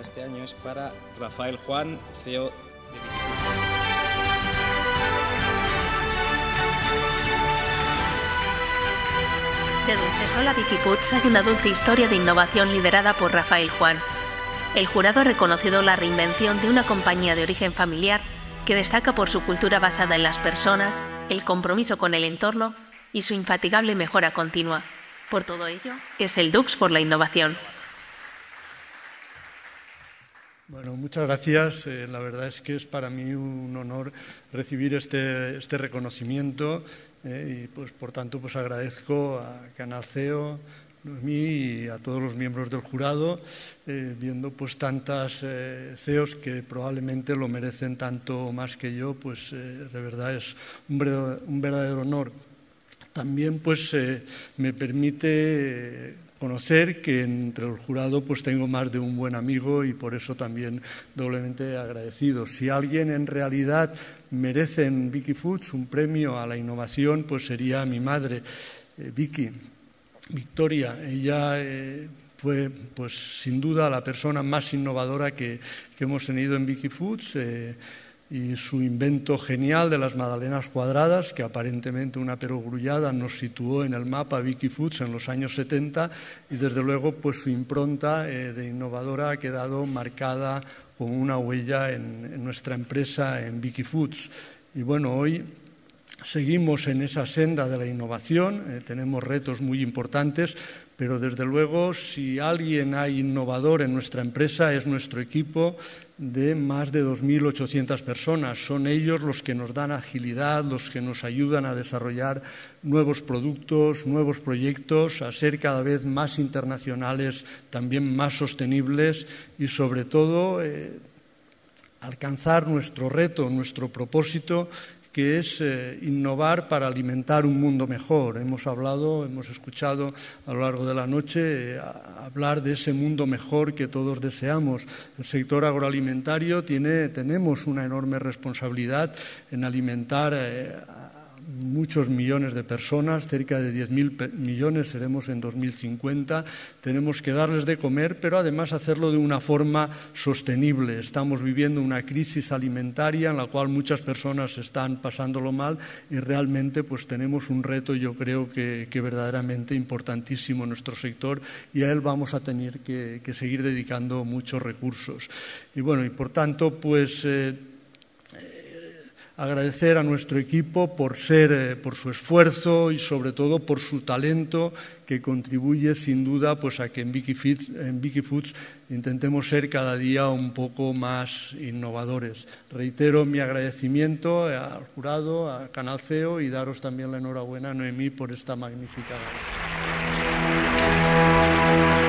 este año es para Rafael Juan, CEO de De Dulcesol a Vicky Foods hay una dulce historia de innovación liderada por Rafael Juan. El jurado ha reconocido la reinvención de una compañía de origen familiar que destaca por su cultura basada en las personas, el compromiso con el entorno y su infatigable mejora continua. Por todo ello, es el Dux por la innovación. Bueno, muchas gracias. Eh, la verdad es que es para mí un honor recibir este, este reconocimiento eh, y, pues, por tanto, pues agradezco a Canal CEO, mí y a todos los miembros del jurado, eh, viendo pues tantas CEOs que probablemente lo merecen tanto más que yo, pues de verdad es un verdadero, un verdadero honor. También pues me permite conocer que entre el jurado pues tengo más de un buen amigo y por eso también doblemente agradecido. Si alguien en realidad merece en Vicky Foods un premio a la innovación, pues sería mi madre, Vicky. Victoria, ella eh, fue pues sin duda la persona más innovadora que, hemos tenido en Vicky Foods eh, y su invento genial de las magdalenas cuadradas, que aparentemente una perogrullada nos situó en el mapa Vicky Foods en los años 70 y desde luego pues su impronta eh, de innovadora ha quedado marcada con una huella en, en nuestra empresa en Vicky Foods. Y bueno, hoy Seguimos en esa senda de la innovación, eh, tenemos retos muy importantes, pero desde luego si alguien hay innovador en nuestra empresa es nuestro equipo de más de 2.800 personas. Son ellos los que nos dan agilidad, los que nos ayudan a desarrollar nuevos productos, nuevos proyectos, a ser cada vez más internacionales, también más sostenibles y sobre todo eh, alcanzar nuestro reto, nuestro propósito que es eh, innovar para alimentar un mundo mejor. Hemos hablado, hemos escuchado a lo largo de la noche eh, hablar de ese mundo mejor que todos deseamos. El sector agroalimentario tiene, tenemos una enorme responsabilidad en alimentar eh, muchos millones de personas, cerca de 10.000 millones seremos en 2050. Tenemos que darles de comer, pero además hacerlo de una forma sostenible. Estamos viviendo una crisis alimentaria en la cual muchas personas están pasándolo mal y realmente pues tenemos un reto, yo creo que, verdaderamente importantísimo en nuestro sector y a él vamos a tener que, seguir dedicando muchos recursos. Y bueno, y por tanto, pues... Eh, agradecer a nuestro equipo eh, por, su esfuerzo y sobre todo por su talento que contribuye sin duda pues, a que en Vicky, Foods, intentemos ser cada día un poco más innovadores. Reitero mi agradecimiento eh, al jurado, a Canal CEO y daros también la enhorabuena a Noemí por esta magnífica gala.